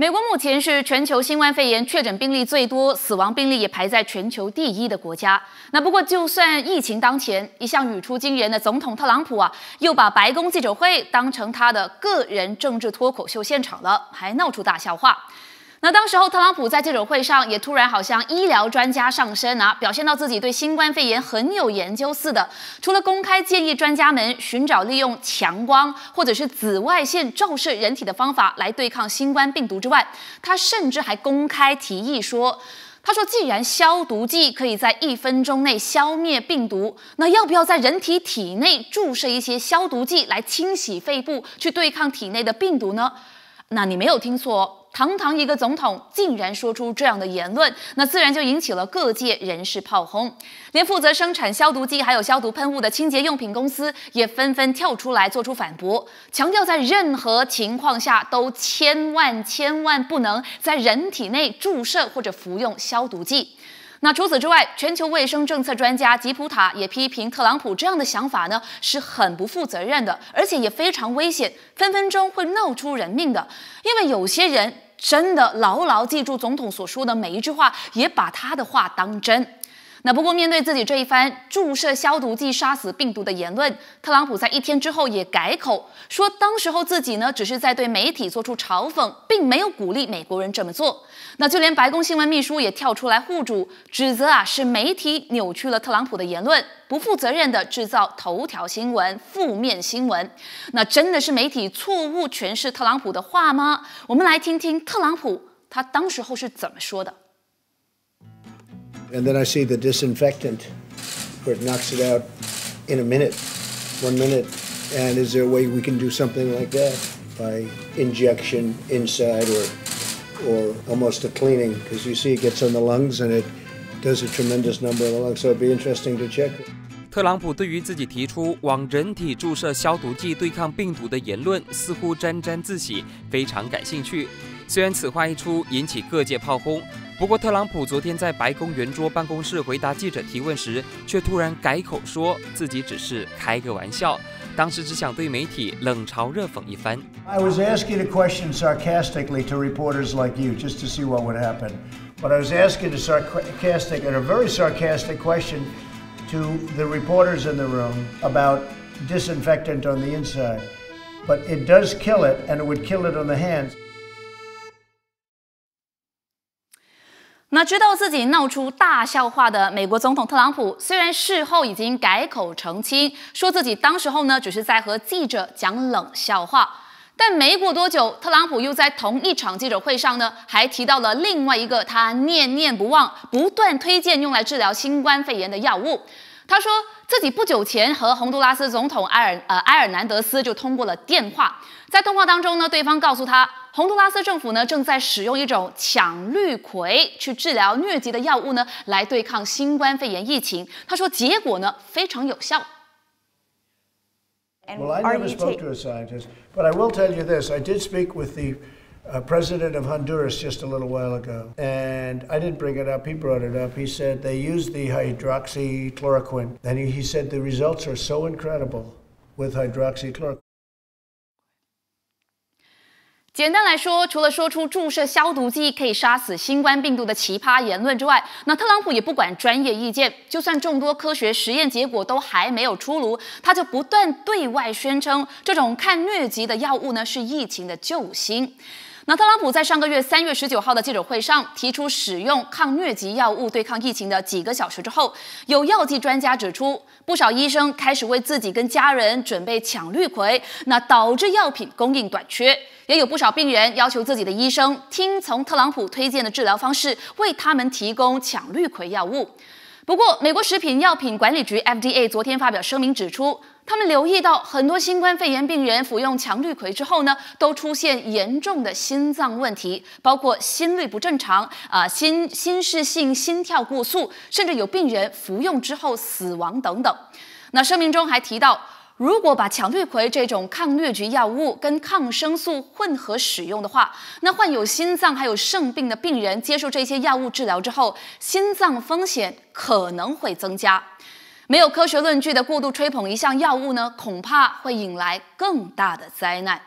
美国目前是全球新冠肺炎确诊病例最多、死亡病例也排在全球第一的国家。那不过，就算疫情当前，一向语出惊人的总统特朗普啊，又把白宫记者会当成他的个人政治脱口秀现场了，还闹出大笑话。那当时候，特朗普在记者会上也突然好像医疗专家上身啊，表现到自己对新冠肺炎很有研究似的。除了公开建议专家们寻找利用强光或者是紫外线照射人体的方法来对抗新冠病毒之外，他甚至还公开提议说：“他说，既然消毒剂可以在一分钟内消灭病毒，那要不要在人体体内注射一些消毒剂来清洗肺部，去对抗体内的病毒呢？”那你没有听错。堂堂一个总统竟然说出这样的言论，那自然就引起了各界人士炮轰。连负责生产消毒剂还有消毒喷雾的清洁用品公司也纷纷跳出来做出反驳，强调在任何情况下都千万千万不能在人体内注射或者服用消毒剂。那除此之外，全球卫生政策专家吉普塔也批评特朗普这样的想法呢是很不负责任的，而且也非常危险，分分钟会闹出人命的。因为有些人真的牢牢记住总统所说的每一句话，也把他的话当真。那不过，面对自己这一番注射消毒剂杀死病毒的言论，特朗普在一天之后也改口说，当时候自己呢只是在对媒体做出嘲讽，并没有鼓励美国人这么做。那就连白宫新闻秘书也跳出来护主，指责啊是媒体扭曲了特朗普的言论，不负责任的制造头条新闻、负面新闻。那真的是媒体错误诠释特朗普的话吗？我们来听听特朗普他当时候是怎么说的。And then I see the disinfectant where it knocks it out in a minute, one minute. And is there a way we can do something like that by injection inside or or almost a cleaning? Because you see it gets on the lungs and it does a tremendous number of the lungs. So it'd be interesting to check. 特朗普对于自己提出往人体注射消毒剂对抗病毒的言论，似乎沾沾自喜，非常感兴趣。虽然此话一出引起各界炮轰， 不过特朗普昨天在白宫圆桌办公室回答记者提问时，却突然改口说自己只是开个玩笑，当时只想对媒体冷嘲热讽一番。I was asking a question sarcastically to reporters like you just to see what would happen, but I was asking a sarcastic and a very sarcastic question to the reporters in the room about disinfectant on the inside, but it does kill it, and it would kill it on the hands. 那知道自己闹出大笑话的美国总统特朗普，虽然事后已经改口澄清，说自己当时候呢只是在和记者讲冷笑话，但没过多久，特朗普又在同一场记者会上呢，还提到了另外一个他念念不忘、不断推荐用来治疗新冠肺炎的药物。他说自己不久前和洪都拉斯总统埃尔呃埃尔南德斯就通过了电话，在通话当中呢，对方告诉他，洪都拉斯政府呢正在使用一种羟氯喹去治疗疟疾的药物呢，来对抗新冠肺炎疫情。他说结果呢非常有效。Well, I never spoke to a scientist, but I will tell you this: I did speak with the uh, president of Honduras just a little while ago. And I didn't bring it up, he brought it up. He said they used the hydroxychloroquine. And he, he said the results are so incredible with hydroxychloroquine. 简单来说，除了说出注射消毒剂可以杀死新冠病毒的奇葩言论之外，那特朗普也不管专业意见，就算众多科学实验结果都还没有出炉，他就不断对外宣称这种抗疟疾的药物呢是疫情的救星。那特朗普在上个月三月十九号的记者会上提出使用抗疟疾药物对抗疫情的几个小时之后，有药剂专家指出，不少医生开始为自己跟家人准备抢氯喹，那导致药品供应短缺。也有不少病人要求自己的医生听从特朗普推荐的治疗方式，为他们提供抢氯喹药物。不过，美国食品药品管理局 FDA 昨天发表声明指出，他们留意到很多新冠肺炎病人服用强氯喹之后呢，都出现严重的心脏问题，包括心率不正常、啊心心室性心跳过速，甚至有病人服用之后死亡等等。那声明中还提到。如果把羟氯喹这种抗疟疾药物跟抗生素混合使用的话，那患有心脏还有肾病的病人接受这些药物治疗之后，心脏风险可能会增加。没有科学论据的过度吹捧一项药物呢，恐怕会引来更大的灾难。